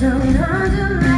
life. It's only